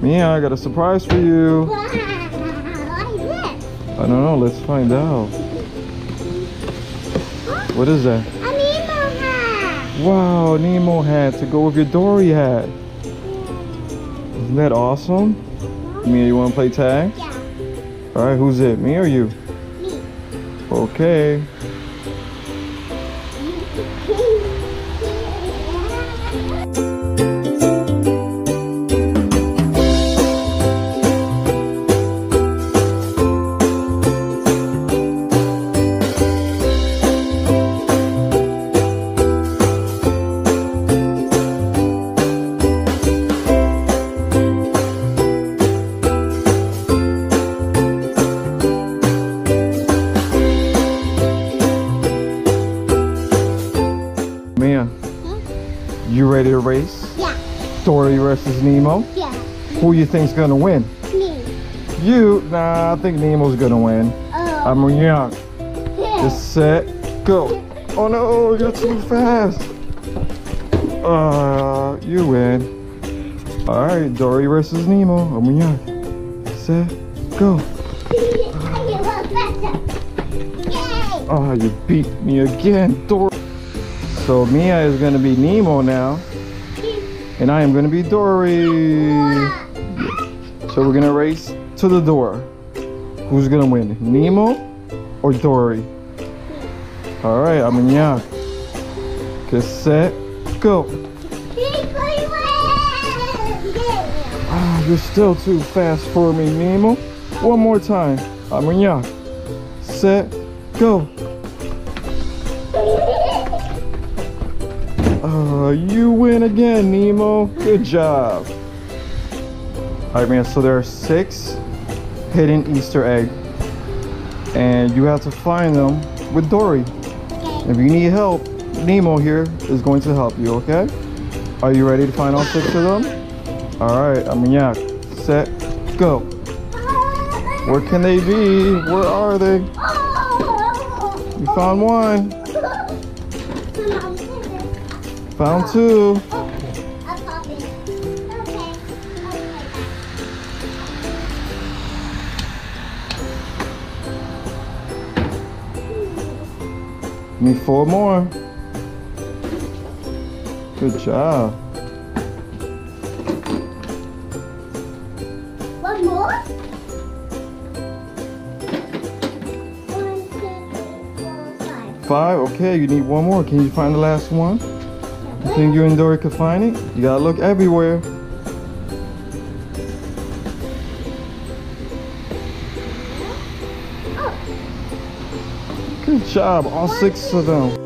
Mia, I got a surprise for you. Wow, what is this? I don't know. Let's find out. What is that? A Nemo hat. Wow, Nemo hat to go with your Dory hat. Isn't that awesome? Mia, you want to play tag? Yeah, All right, who's it? Me or you? me. Okay. Mia, you ready to race? Yeah, Dory versus Nemo? yeah, Who you think's gonna win? me. You? Nah, I think Nemo's gonna win. Oh, I'm young. Just set, go. Oh no, you're too fast. Uh, you win. All right, Dory versus Nemo. I'm young. Set, go. you look better. Yay! Oh, you beat me again, Dory. So Mia is gonna be Nemo now, and I am gonna be Dory. So we're gonna race to the door. Who's gonna win, Nemo or Dory? All right, I'm in Yak. Get set, go. Ah, you're still too fast for me, Nemo. One more time. I'm in Yak. Set, go. Uh, you win again, Nemo. Good job. All right, man. So there are six hidden Easter egg, and you have to find them with Dory. If you need help, Nemo here is going to help you. Okay? Are you ready to find all six of them? All right. I'm yak. Set. Go. Where can they be? Where are they? You found one. Found two. Need four more. Good job. One more? One, two, three, four, five. Five. Okay, you need one more. Can you find the last one? You think you and Dory could find it? You gotta look everywhere. Good job, all six of them.